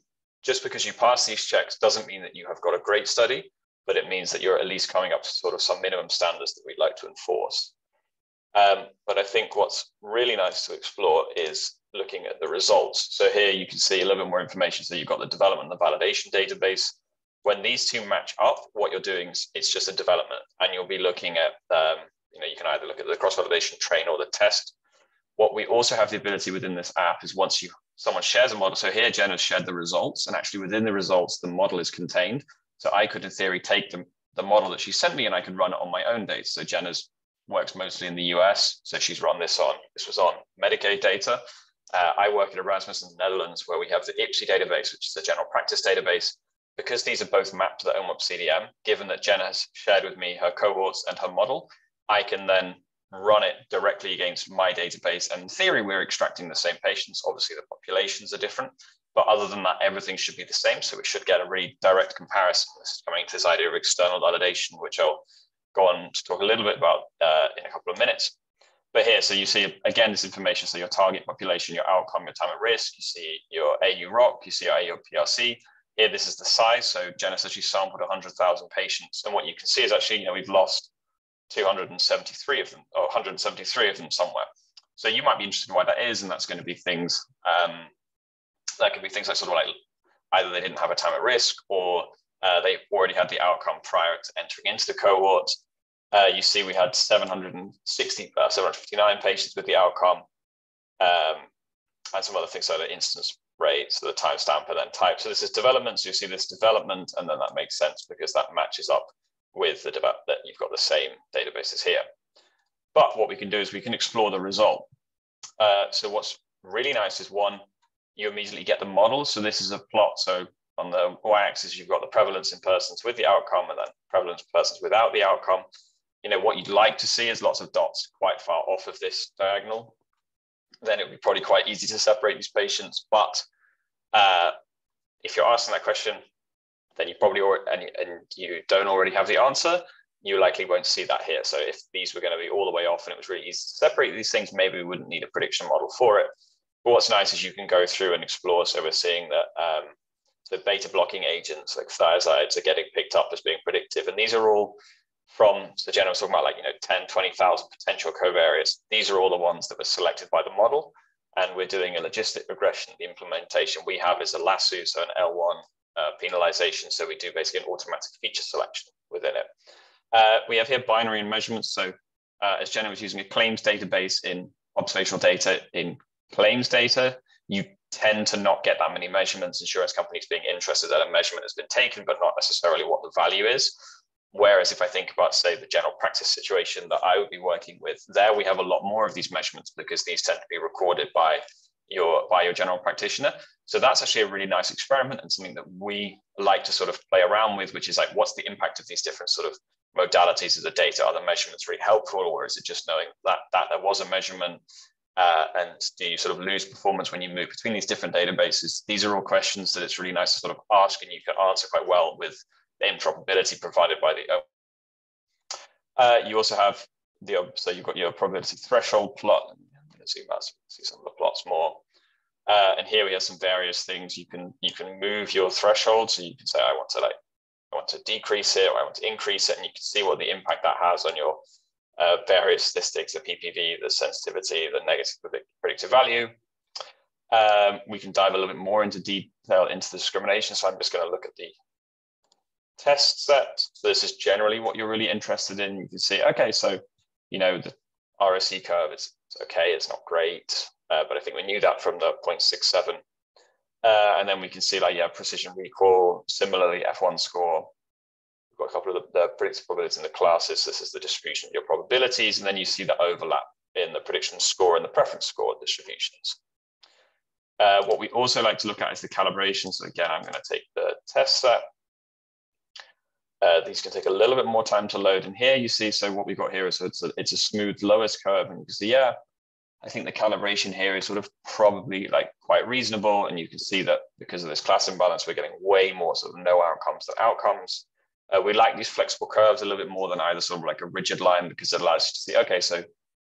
just because you pass these checks doesn't mean that you have got a great study, but it means that you're at least coming up to sort of some minimum standards that we'd like to enforce. Um, but I think what's really nice to explore is looking at the results. So here you can see a little bit more information. So you've got the development and the validation database. When these two match up, what you're doing is it's just a development, and you'll be looking at um, you know, you can either look at the cross-validation train or the test. What we also have the ability within this app is once you someone shares a model. So here Jen has shared the results, and actually within the results, the model is contained. So I could, in theory, take the, the model that she sent me and I could run it on my own data. So Jenna's works mostly in the US. So she's run this on, this was on Medicaid data. Uh, I work at Erasmus in the Netherlands, where we have the IPCI database, which is the general practice database. Because these are both mapped to the OMOP CDM, given that Jenna has shared with me her cohorts and her model, I can then run it directly against my database. And in theory, we're extracting the same patients. Obviously, the populations are different. But other than that, everything should be the same. So we should get a really direct comparison. This is coming to this idea of external validation, which I'll go on to talk a little bit about uh, in a couple of minutes. But here, so you see, again, this information, so your target population, your outcome, your time at risk, you see your AU-ROC, you see your PRC. Here, this is the size. So Genesis actually sampled 100,000 patients. And what you can see is actually, you know, we've lost 273 of them, or 173 of them somewhere. So you might be interested in why that is, and that's going to be things um, that could be things like sort of like either they didn't have a time at risk or uh, they already had the outcome prior to entering into the cohort. Uh, you see, we had 760, uh, 759 patients with the outcome, um, and some other things like the instance rate, so the timestamp and then type. So this is development. So you see this development, and then that makes sense because that matches up with the that you've got the same databases here. But what we can do is we can explore the result. Uh, so what's really nice is one, you immediately get the model. So this is a plot. So on the y-axis, you've got the prevalence in persons with the outcome and then prevalence in persons without the outcome. You know, what you'd like to see is lots of dots quite far off of this diagonal. Then it would be probably quite easy to separate these patients. But uh, if you're asking that question, then you probably already, and, and you don't already have the answer, you likely won't see that here. So if these were going to be all the way off and it was really easy to separate these things, maybe we wouldn't need a prediction model for it. But what's nice is you can go through and explore. So we're seeing that um, the beta blocking agents like thiazides are getting picked up as being predictive. And these are all from, so Jenna was talking about like, you know, 10, 20,000 potential covariates. These are all the ones that were selected by the model. And we're doing a logistic regression. The implementation we have is a lasso, so an L1 uh, penalization. So we do basically an automatic feature selection within it. Uh, we have here binary and measurements. So uh, as Jenna was using a claims database in observational data in claims data, you tend to not get that many measurements. Insurance companies being interested that a measurement has been taken, but not necessarily what the value is. Whereas if I think about, say, the general practice situation that I would be working with, there we have a lot more of these measurements because these tend to be recorded by your by your general practitioner. So that's actually a really nice experiment and something that we like to sort of play around with, which is like, what's the impact of these different sort of modalities of the data? Are the measurements really helpful, or is it just knowing that that there was a measurement? Uh, and do you sort of lose performance when you move between these different databases? These are all questions that it's really nice to sort of ask, and you can answer quite well with the interoperability provided by the. Uh, you also have the so you've got your probability threshold plot zoom out so see some of the plots more. Uh, and here we have some various things you can you can move your threshold. So you can say I want to like I want to decrease it or I want to increase it, and you can see what the impact that has on your uh, various statistics, the PPV, the sensitivity, the negative predictive value. Um, we can dive a little bit more into detail into the discrimination. So I'm just going to look at the test set. So this is generally what you're really interested in. You can see, okay, so you know the RSE curve is okay, it's not great, uh, but I think we knew that from the 0.67. Uh, and then we can see like, yeah, precision recall, similarly F1 score. A couple of the, the predictive probabilities in the classes. This is the distribution of your probabilities. And then you see the overlap in the prediction score and the preference score distributions. Uh, what we also like to look at is the calibration. So again, I'm going to take the test set. Uh, these can take a little bit more time to load. And here you see, so what we've got here is it's a, it's a smooth loess curve. And you can see, yeah, I think the calibration here is sort of probably like quite reasonable. And you can see that because of this class imbalance, we're getting way more sort of no outcomes than outcomes. Uh, we like these flexible curves a little bit more than either sort of like a rigid line because it allows you to see, okay, so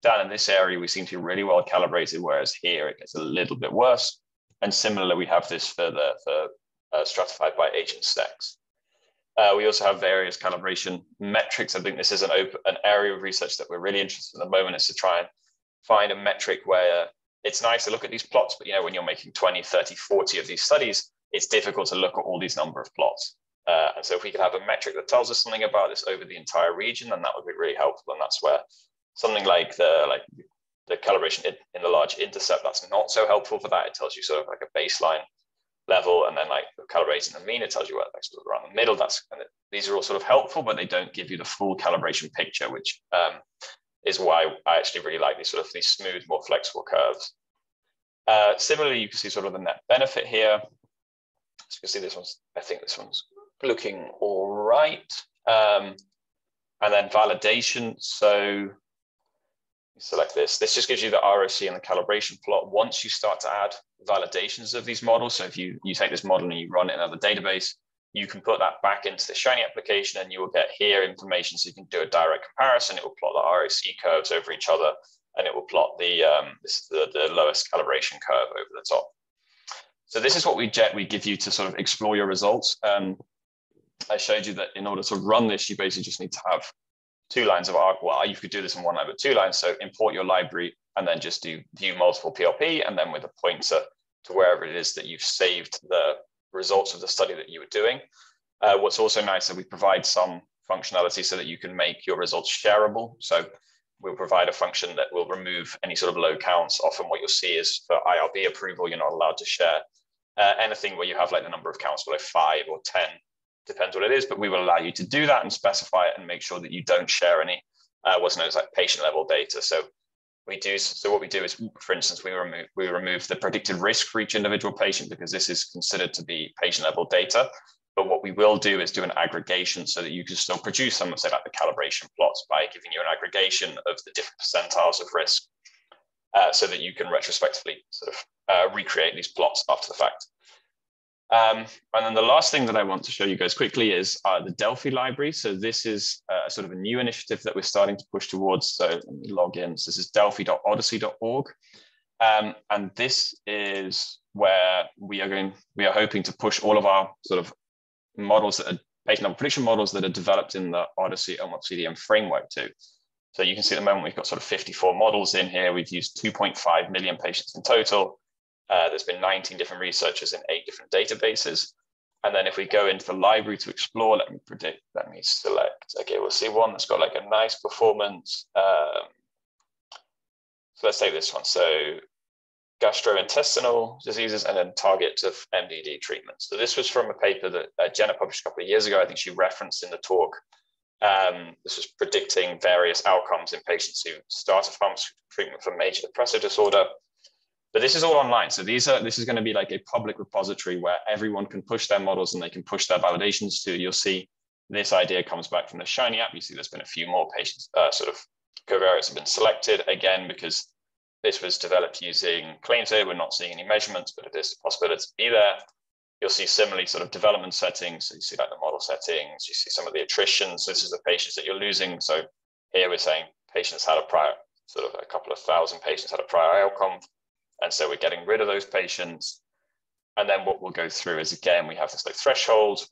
down in this area, we seem to be really well calibrated, whereas here it gets a little bit worse. And similarly, we have this for the for uh, stratified by age and sex. Uh, we also have various calibration metrics. I think this is an open, an area of research that we're really interested in at the moment is to try and find a metric where it's nice to look at these plots, but you know, when you're making 20, 30, 40 of these studies, it's difficult to look at all these number of plots. Uh, and so if we could have a metric that tells us something about this over the entire region, then that would be really helpful. And that's where something like the like the calibration in, in the large intercept, that's not so helpful for that. It tells you sort of like a baseline level, and then like calibrating the mean, it tells you what of around the middle. That's these are all sort of helpful, but they don't give you the full calibration picture, which um, is why I actually really like these sort of these smooth, more flexible curves. Uh, similarly, you can see sort of the net benefit here. So you can see this one's, I think this one's looking all right. Um, and then validation. So select this. This just gives you the ROC and the calibration plot. Once you start to add validations of these models, so if you, you take this model and you run it in another database, you can put that back into the Shiny application and you will get here information so you can do a direct comparison. It will plot the ROC curves over each other and it will plot the, um, this, the, the loess calibration curve over the top. So this is what we get, we give you to sort of explore your results. Um, I showed you that in order to run this, you basically just need to have two lines of arc. Well, you could do this in one line, but two lines. So import your library and then just do view multiple PLP and then with a pointer to wherever it is that you've saved the results of the study that you were doing. Uh, what's also nice that we provide some functionality so that you can make your results shareable. So we'll provide a function that will remove any sort of low counts. Often what you'll see is for IRB approval, you're not allowed to share uh, anything where you have like the number of counts below five or 10 depends what it is, but we will allow you to do that and specify it and make sure that you don't share any uh, what's known as like patient level data. So we do so what we do is, for instance, we remove we remove the predicted risk for each individual patient because this is considered to be patient level data. But what we will do is do an aggregation so that you can still produce some, say, like the calibration plots by giving you an aggregation of the different percentiles of risk uh, so that you can retrospectively sort of uh, recreate these plots after the fact. Um, and then the last thing that I want to show you guys quickly is uh, the Delphi library. So this is uh, sort of a new initiative that we're starting to push towards. So let me log in. So this is delphi.ohdsi.org. Um, and this is where we are going, we are hoping to push all of our sort of models that are patient level prediction models that are developed in the OHDSI OMOP CDM framework too. So you can see at the moment we've got sort of 54 models in here. We've used 2.5 million patients in total. Uh, there's been 19 different researchers in eight different databases. And then if we go into the library to explore, let me predict, let me select. Okay, we'll see one that's got like a nice performance. Um, so let's take this one. So gastrointestinal diseases and then targets of MDD treatment. So this was from a paper that uh, Jenna published a couple of years ago. I think she referenced in the talk. Um, this was predicting various outcomes in patients who started pharmaceutical treatment for major depressive disorder but this is all online. So these are this is going to be like a public repository where everyone can push their models and they can push their validations to. You'll see this idea comes back from the Shiny app. You see there's been a few more patients, uh, sort of covariates have been selected again because this was developed using claims data. We're not seeing any measurements, but it is a possibility to be there. You'll see similarly sort of development settings. So you see like the model settings, you see some of the attrition. So this is the patients that you're losing. So here we're saying patients had a prior, sort of a couple of thousand patients had a prior outcome and so we're getting rid of those patients. And then what we'll go through is again, we have this like threshold.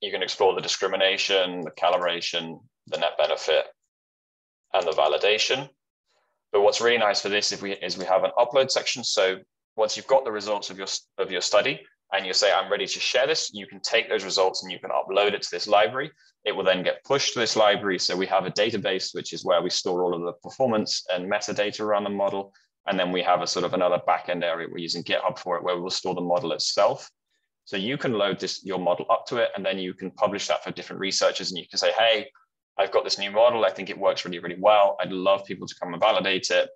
You can explore the discrimination, the calibration, the net benefit, and the validation. But what's really nice for this if we, is we have an upload section. So once you've got the results of your, of your study and you say, I'm ready to share this, you can take those results and you can upload it to this library. It will then get pushed to this library. So we have a database, which is where we store all of the performance and metadata around the model. And then we have a sort of another backend area we're using GitHub for it, where we'll store the model itself. So you can load this your model up to it, and then you can publish that for different researchers, and you can say, hey, I've got this new model. I think it works really, really well. I'd love people to come and validate it.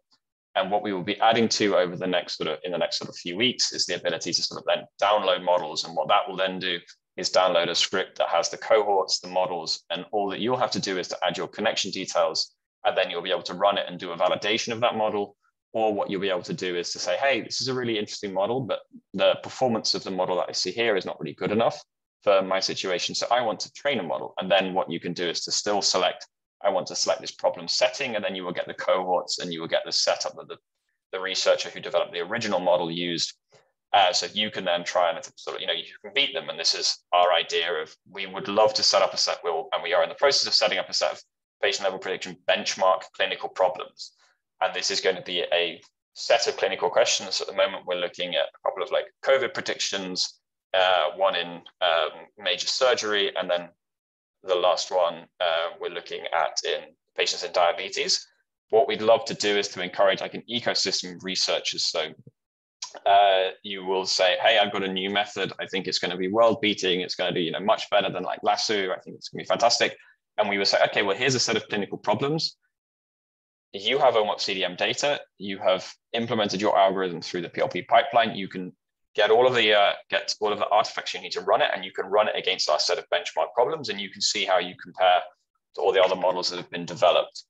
And what we will be adding to over the next sort of in the next sort of few weeks is the ability to sort of then download models. And what that will then do is download a script that has the cohorts, the models, and all that you'll have to do is to add your connection details. And then you'll be able to run it and do a validation of that model. Or what you'll be able to do is to say, hey, this is a really interesting model, but the performance of the model that I see here is not really good enough for my situation. So I want to train a model. And then what you can do is to still select I want to select this problem setting, and then you will get the cohorts and you will get the setup that the, the researcher who developed the original model used. Uh, so you can then try and sort of, you know, you can beat them. And this is our idea of we would love to set up a set, will, and we are in the process of setting up a set of patient level prediction benchmark clinical problems. And this is going to be a set of clinical questions. At the moment, we're looking at a couple of like COVID predictions, uh, one in um, major surgery, and then the last one uh, we're looking at in patients in diabetes. What we'd love to do is to encourage like an ecosystem of researchers. So uh, you will say, hey, I've got a new method. I think it's going to be world beating. It's going to do you know much better than like Lasso. I think it's going to be fantastic. And we would say, okay, well, here's a set of clinical problems. You have OMOP CDM data. You have implemented your algorithm through the PLP pipeline. You can get all of the uh, get all of the artifacts you need to run it, and you can run it against our set of benchmark problems, and you can see how you compare to all the other models that have been developed.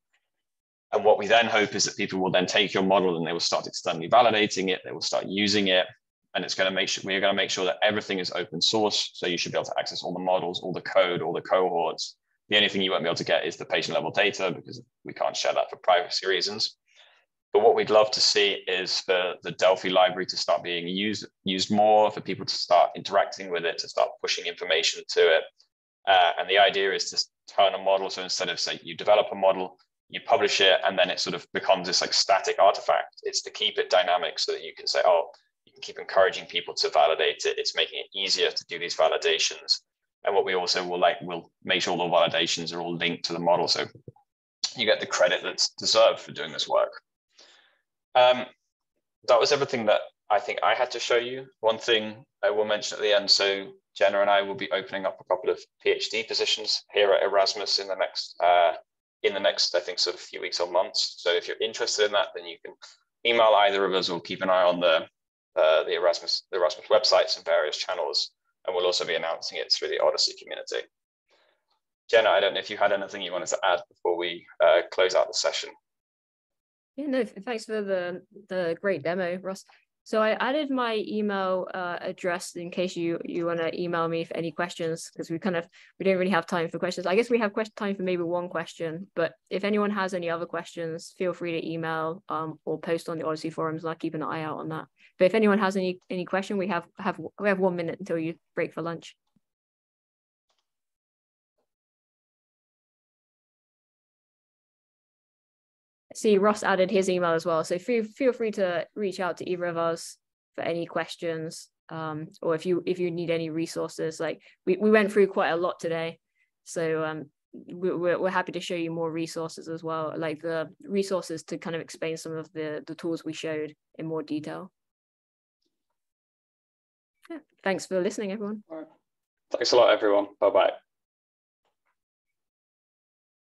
And what we then hope is that people will then take your model and they will start externally validating it, they will start using it, and it's going to make sure we're going to make sure that everything is open source. So you should be able to access all the models, all the code, all the cohorts. The only thing you won't be able to get is the patient level data because we can't share that for privacy reasons. But what we'd love to see is for the Delphi library to start being used, used more, for people to start interacting with it, to start pushing information to it. Uh, and the idea is to turn a model. So instead of say you develop a model, you publish it, and then it sort of becomes this like static artifact. It's to keep it dynamic so that you can say, oh, you can keep encouraging people to validate it. It's making it easier to do these validations. And what we also will like, we'll make sure the validations are all linked to the model. So you get the credit that's deserved for doing this work. Um, that was everything that I think I had to show you. One thing I will mention at the end. So Jenna and I will be opening up a couple of PhD positions here at Erasmus in the next uh, in the next I think sort of few weeks or months. So if you're interested in that, then you can email either of us or keep an eye on the uh, the Erasmus the Erasmus websites and various channels, and we'll also be announcing it through the OHDSI community. Jenna, I don't know if you had anything you wanted to add before we uh, close out the session. Yeah, no, thanks for the the great demo, Ross. So I added my email uh, address in case you you want to email me for any questions because we kind of we don't really have time for questions. I guess we have question time for maybe one question, but if anyone has any other questions, feel free to email um, or post on the OHDSI forums, and I'll keep an eye out on that. But if anyone has any any question, we have have we have one minute until you break for lunch. see Ross added his email as well. So feel feel free to reach out to either of us for any questions. Um, or if you if you need any resources, like we, we went through quite a lot today. So um we're, we're happy to show you more resources as well, like the resources to kind of explain some of the, the tools we showed in more detail. Yeah. Thanks for listening, everyone. Thanks a lot, everyone. Bye-bye.